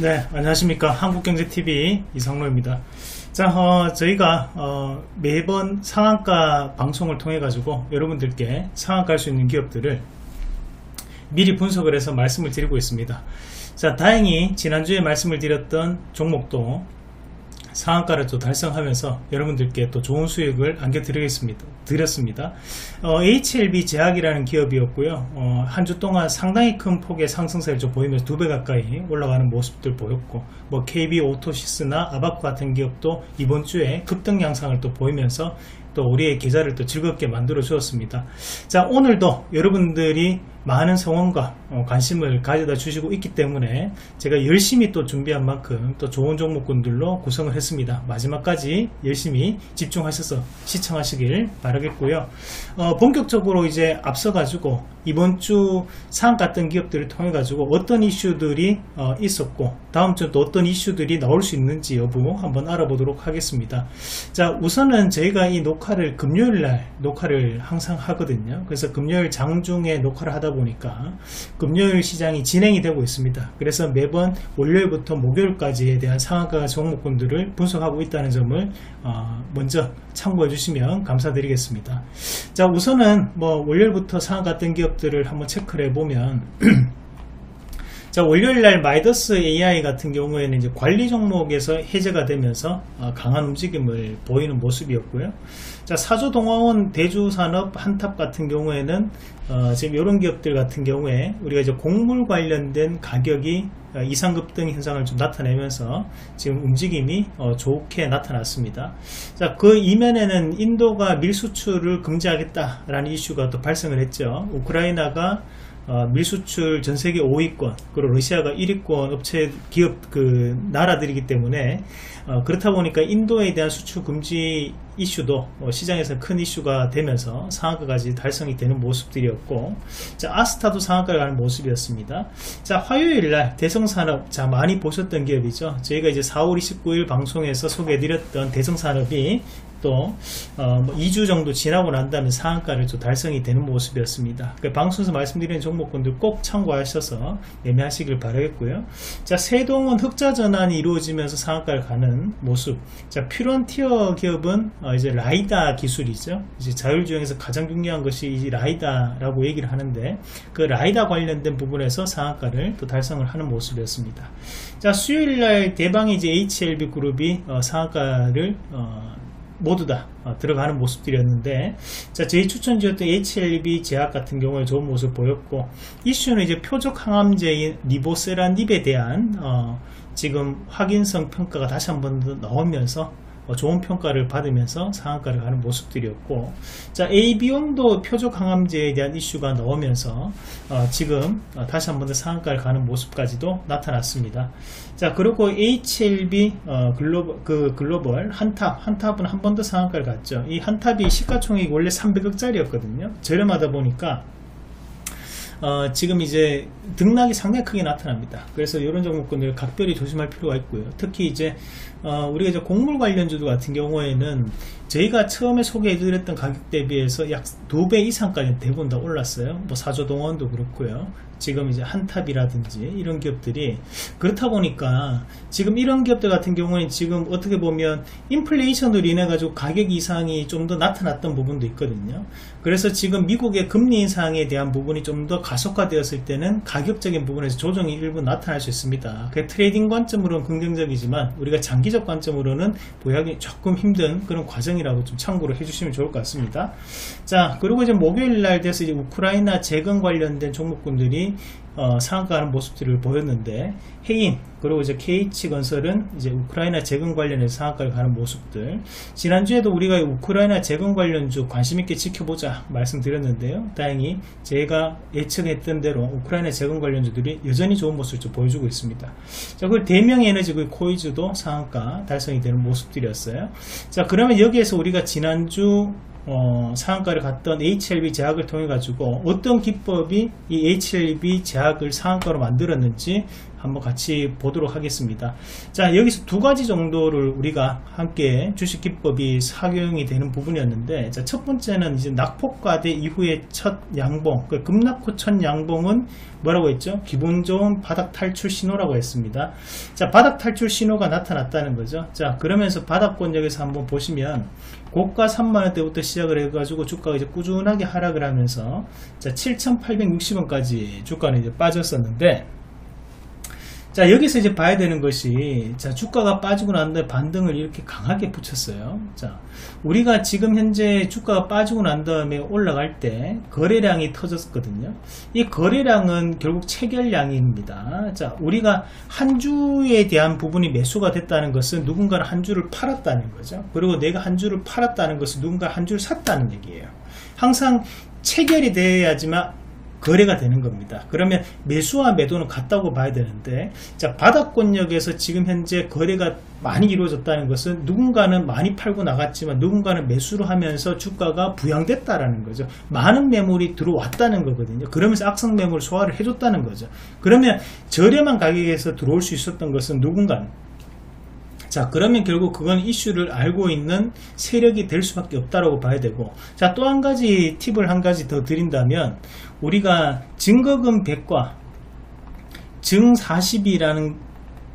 네, 안녕하십니까. 한국경제TV 이성로입니다. 자, 어, 저희가, 어, 매번 상한가 방송을 통해 가지고 여러분들께 상한가 할 수 있는 기업들을 미리 분석을 해서 말씀을 드리고 있습니다. 자, 다행히 지난주에 말씀을 드렸던 종목도 상한가를 또 달성하면서 여러분들께 또 좋은 수익을 안겨드리겠습니다. 드렸습니다. 어, HLB 제약이라는 기업이었고요. 어, 한주 동안 상당히 큰 폭의 상승세를 좀 보이면서 두 배 가까이 올라가는 모습들 보였고, 뭐 KB 오토시스나 아바코 같은 기업도 이번 주에 급등 양상을 또 보이면서 또 우리의 계좌를 또 즐겁게 만들어 주었습니다. 자, 오늘도 여러분들이 많은 성원과 어, 관심을 가져다 주시고 있기 때문에 제가 열심히 또 준비한 만큼 또 좋은 종목군들로 구성을 했습니다. 마지막까지 열심히 집중하셔서 시청하시길 바라겠고요. 어, 본격적으로 이제 앞서 가지고 이번 주 상한가 뜬 기업들을 통해 가지고 어떤 이슈들이 어, 있었고 다음 주 또 어떤 이슈들이 나올 수 있는지 여부 한번 알아보도록 하겠습니다. 자 우선은 저희가 이 녹 화를 금요일 날 녹화를 항상 하거든요. 그래서 금요일 장중에 녹화를 하다 보니까 금요일 시장이 진행이 되고 있습니다. 그래서 매번 월요일부터 목요일까지에 대한 상한가 종목군들을 분석하고 있다는 점을 어, 먼저 참고해 주시면 감사드리겠습니다. 자 우선은 뭐 월요일부터 상한가 뜬 기업들을 한번 체크를 해보면 자, 월요일날 마이더스 AI 같은 경우에는 이제 관리 종목에서 해제가 되면서 어, 강한 움직임을 보이는 모습이었고요. 자, 사조동화원 대주산업 한탑 같은 경우에는 어, 지금 이런 기업들 같은 경우에 우리가 이제 곡물 관련된 가격이 어, 이상급 등 현상을 좀 나타내면서 지금 움직임이 어, 좋게 나타났습니다. 자, 그 이면에는 인도가 밀수출을 금지하겠다라는 이슈가 또 발생을 했죠. 우크라이나가 어, 밀수출 전 세계 5위권 그리고 러시아가 1위권 업체 기업 그 나라들이기 때문에 어, 그렇다 보니까 인도에 대한 수출 금지 이슈도 어, 시장에서 큰 이슈가 되면서 상한가까지 달성이 되는 모습들이었고 자 아스타도 상한가를 가는 모습이었습니다 자 화요일날 대성산업 자 많이 보셨던 기업이죠 저희가 이제 4월 29일 방송에서 소개해드렸던 대성산업이 또 어, 뭐 2주 정도 지나고 난 다음에 상한가를 또 달성이 되는 모습이었습니다. 그 방송에서 말씀드리는 종목군들 꼭 참고하셔서 매매하시길 바라겠고요. 자 세동은 흑자 전환이 이루어지면서 상한가를 가는 모습. 자 퓨런티어 기업은 어, 이제 라이다 기술이죠. 이제 자율주행에서 가장 중요한 것이 이 라이다라고 얘기를 하는데 그 라이다 관련된 부분에서 상한가를 또 달성을 하는 모습이었습니다. 자 수요일날 대방이 이제 HLB 그룹이 어, 상한가를 어, 모두 다 어, 들어가는 모습들이었는데 자 저희 추천지였던 HLB 제약 같은 경우에 좋은 모습 보였고 이슈는 이제 표적 항암제인 리보세라닙에 대한 어, 지금 확인성 평가가 다시 한 번 더 나오면서 어, 좋은 평가를 받으면서 상한가를 가는 모습들이었고 자 AB용도 표적 항암제에 대한 이슈가 나오면서 어, 지금 어, 다시 한 번 더 상한가를 가는 모습까지도 나타났습니다. 자 그리고 HLB 어, 글로벌, 그 글로벌 한탑 한탑은 한 번 더 상한가를 갔죠. 이 한탑이 시가총액이 원래 300억짜리였거든요. 저렴하다 보니까 어, 지금 이제 등락이 상당히 크게 나타납니다. 그래서 이런 종목군들 각별히 조심할 필요가 있고요. 특히 이제 어, 우리가 이제 곡물 관련주도 같은 경우에는 저희가 처음에 소개해드렸던 가격 대비해서 약 두 배 이상까지 대부분 다 올랐어요. 뭐 사조동원도 그렇고요. 지금 이제 한탑이라든지 이런 기업들이 그렇다 보니까 지금 이런 기업들 같은 경우는 지금 어떻게 보면 인플레이션으로 인해 가지고 가격 이상이 좀 더 나타났던 부분도 있거든요. 그래서 지금 미국의 금리 인상에 대한 부분이 좀 더 가속화되었을 때는 가격적인 부분에서 조정이 일부 나타날 수 있습니다. 그 trading 관점으로는 긍정적이지만 우리가 장기적 관점으로는 도약이 조금 힘든 그런 과정이라고 좀 참고를 해주시면 좋을 것 같습니다. 자 그리고 이제 목요일 날 돼서 이제 우크라이나 재건 관련된 종목군 어, 상한가하는 모습들을 보였는데 해인 그리고 이제 KH건설은 이제 우크라이나 재건 관련해서 상한가를 가는 모습들. 지난주에도 우리가 우크라이나 재건 관련주 관심있게 지켜보자 말씀드렸는데요. 다행히 제가 예측했던 대로 우크라이나 재건 관련주들이 여전히 좋은 모습을 좀 보여주고 있습니다. 자 그리고 대명에너지 그 코이즈도 상한가 달성이 되는 모습들이었어요. 자 그러면 여기에서 우리가 지난주 어, 상한가를 갔던 HLB 제약을 통해 가지고 어떤 기법이 이 HLB 제약을 상한가로 만들었는지 한번 같이 보도록 하겠습니다. 자 여기서 두 가지 정도를 우리가 함께 주식 기법이 사용이 되는 부분이었는데 자, 첫 번째는 이제 낙폭과대 이후의 첫 양봉 그 급락후 첫 양봉은 뭐라고 했죠? 기분 좋은 바닥 탈출 신호라고 했습니다. 자 바닥 탈출 신호가 나타났다는 거죠. 자 그러면서 바닥권 역에서 한번 보시면 고가 3만원대부터 시작을 해가지고 주가가 이제 꾸준하게 하락을 하면서 자 7,860원까지 주가는 이제 빠졌었는데 자 여기서 이제 봐야 되는 것이 자 주가가 빠지고 난 다음에 반등을 이렇게 강하게 붙였어요. 자 우리가 지금 현재 주가가 빠지고 난 다음에 올라갈 때 거래량이 터졌거든요. 이 거래량은 결국 체결량입니다. 자 우리가 한 주에 대한 부분이 매수가 됐다는 것은 누군가는 한 주를 팔았다는 거죠. 그리고 내가 한 주를 팔았다는 것은 누군가 한 주를 샀다는 얘기예요. 항상 체결이 돼야지만 거래가 되는 겁니다. 그러면 매수와 매도는 같다고 봐야 되는데 자 바닥권역에서 지금 현재 거래가 많이 이루어졌다는 것은 누군가는 많이 팔고 나갔지만 누군가는 매수를 하면서 주가가 부양됐다라는 거죠. 많은 매물이 들어왔다는 거거든요. 그러면서 악성 매물 소화를 해줬다는 거죠. 그러면 저렴한 가격에서 들어올 수 있었던 것은 누군가는 자 그러면 결국 그건 이슈를 알고 있는 세력이 될 수밖에 없다라고 봐야 되고 자 또 한 가지 팁을 한 가지 더 드린다면 우리가 증거금 100과 증 40이라는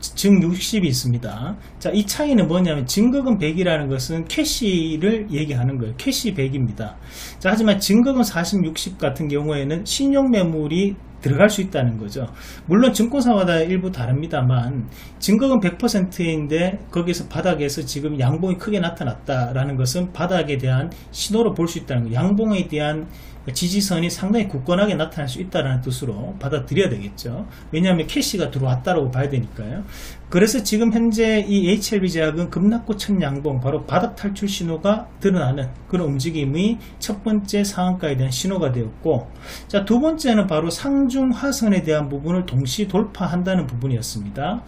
증 60이 있습니다. 자, 이 차이는 뭐냐면 증거금 100이라는 것은 cash를 얘기하는 거예요. cash 100입니다. 자, 하지만 증거금 40, 60 같은 경우에는 신용 매물이 들어갈 수 있다는 거죠. 물론 증권사마다 일부 다릅니다만 증거금 100%인데 거기서 바닥에서 지금 양봉이 크게 나타났다라는 것은 바닥에 대한 신호로 볼 수 있다는 거예요. 양봉에 대한 지지선이 상당히 굳건하게 나타날 수 있다는 뜻으로 받아들여야 되겠죠. 왜냐하면 캐시가 들어왔다고 봐야 되니까요. 그래서 지금 현재 이 HLB 제약은 급락고 첫 양봉 바로 바닥 탈출 신호가 드러나는 그런 움직임이 첫 번째 상한가에 대한 신호가 되었고 자 두 번째는 바로 상중 하선에 대한 부분을 동시 돌파한다는 부분이었습니다.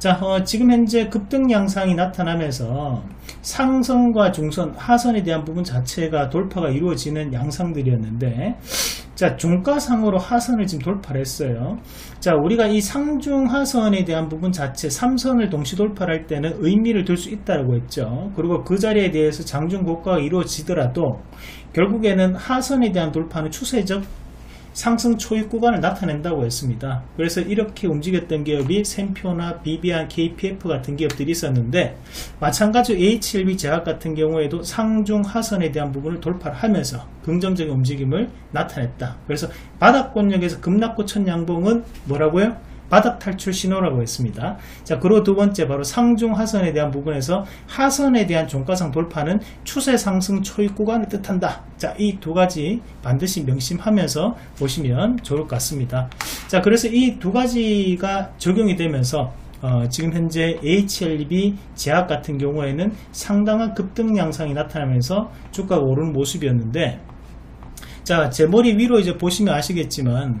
자 어, 지금 현재 급등 양상이 나타나면서 상선과 중선 하선에 대한 부분 자체가 돌파가 이루어지는 양상들이었는데 자 종가상으로 하선을 지금 돌파를 했어요. 자 우리가 이 상중 하선에 대한 부분 자체 3선을 동시 돌파를 할 때는 의미를 둘 수 있다고 했죠. 그리고 그 자리에 대해서 장중 고가가 이루어지더라도 결국에는 하선에 대한 돌파는 추세적 상승 초입 구간을 나타낸다고 했습니다. 그래서 이렇게 움직였던 기업이 샘표나 비비안, KPF 같은 기업들이 있었는데 마찬가지로 HLB 제약 같은 경우에도 상중 하선에 대한 부분을 돌파를 하면서 긍정적인 움직임을 나타냈다. 그래서 바닥권역에서 급락고 첫 양봉은 뭐라고요? 바닥 탈출 신호라고 했습니다. 자, 그리고 두 번째 바로 상중 하선에 대한 부분에서 하선에 대한 종가상 돌파는 추세 상승 초입 구간을 뜻한다. 자, 이 두 가지 반드시 명심하면서 보시면 좋을 것 같습니다. 자, 그래서 이 두 가지가 적용이 되면서 어, 지금 현재 HLB 제약 같은 경우에는 상당한 급등 양상이 나타나면서 주가가 오르는 모습이었는데 자, 제 머리 위로 이제 보시면 아시겠지만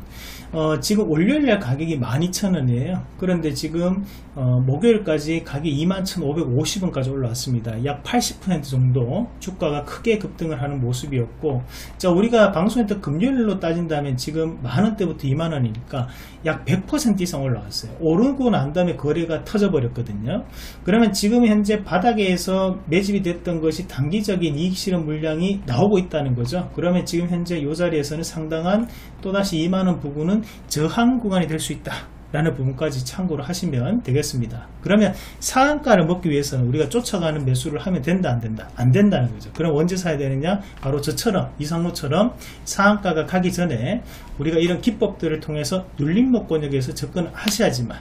어, 지금 월요일날 가격이 12,000원이에요. 그런데 지금 어, 목요일까지 가격이 21,550원까지 올라왔습니다. 약 80% 정도 주가가 크게 급등을 하는 모습이었고 자 우리가 방송했던 금요일로 따진다면 지금 만원대부터 2만원이니까 약 100% 이상 올라왔어요. 오르고 난 다음에 거래가 터져버렸거든요. 그러면 지금 현재 바닥에서 매집이 됐던 것이 단기적인 이익 실현 물량이 나오고 있다는 거죠. 그러면 지금 현재 이 자리에서는 상당한 또다시 2만원 부분은 저항 구간이 될 수 있다. 라는 부분까지 참고를 하시면 되겠습니다. 그러면 상한가를 먹기 위해서는 우리가 쫓아가는 매수를 하면 된다 안 된다? 안 된다는 거죠. 그럼 언제 사야 되느냐? 바로 저처럼 이상로처럼 상한가가 가기 전에 우리가 이런 기법들을 통해서 눌림목권역에서 접근을 하셔야지만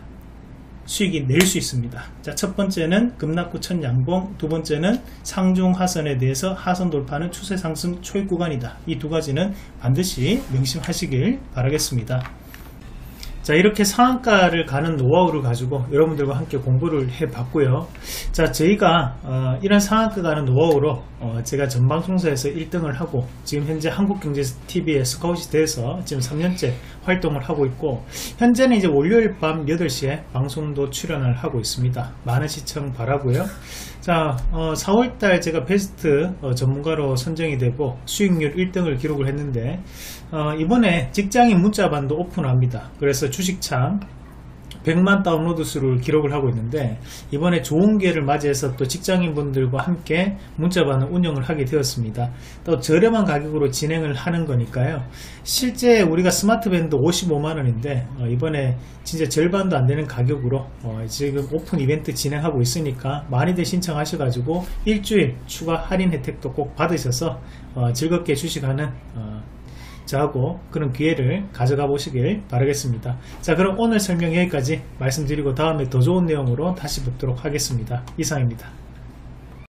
수익이 낼 수 있습니다. 자, 첫 번째는 급락 후 첫 양봉, 두 번째는 상중 하선에 대해서 하선 돌파는 추세 상승 초입 구간이다. 이 두 가지는 반드시 명심하시길 바라겠습니다. 자 이렇게 상한가를 가는 노하우를 가지고 여러분들과 함께 공부를 해 봤고요. 자 저희가 어, 이런 상한가 가는 노하우로 어, 제가 전방송사에서 1등을 하고 지금 현재 한국경제TV에 스카웃이 돼서 지금 3년째 활동을 하고 있고 현재는 이제 월요일 밤 8시에 방송도 출연을 하고 있습니다. 많은 시청 바라고요. 자 어, 4월달 제가 베스트 어, 전문가로 선정이 되고 수익률 1등을 기록을 했는데 어, 이번에 직장인 문자반도 오픈합니다. 그래서 주식창 100만 다운로드 수를 기록을 하고 있는데 이번에 좋은 기회를 맞이해서 또 직장인분들과 함께 문자반을 운영을 하게 되었습니다. 또 저렴한 가격으로 진행을 하는 거니까요. 실제 우리가 스마트밴드 55만원인데 어, 이번에 진짜 절반도 안 되는 가격으로 어, 지금 오픈 이벤트 진행하고 있으니까 많이들 신청하셔가지고 일주일 추가 할인 혜택도 꼭 받으셔서 어, 즐겁게 주식하는 어, 저하고 그런 기회를 가져가 보시길 바라겠습니다. 자 그럼 오늘 설명 여기까지 말씀드리고 다음에 더 좋은 내용으로 다시 뵙도록 하겠습니다. 이상입니다.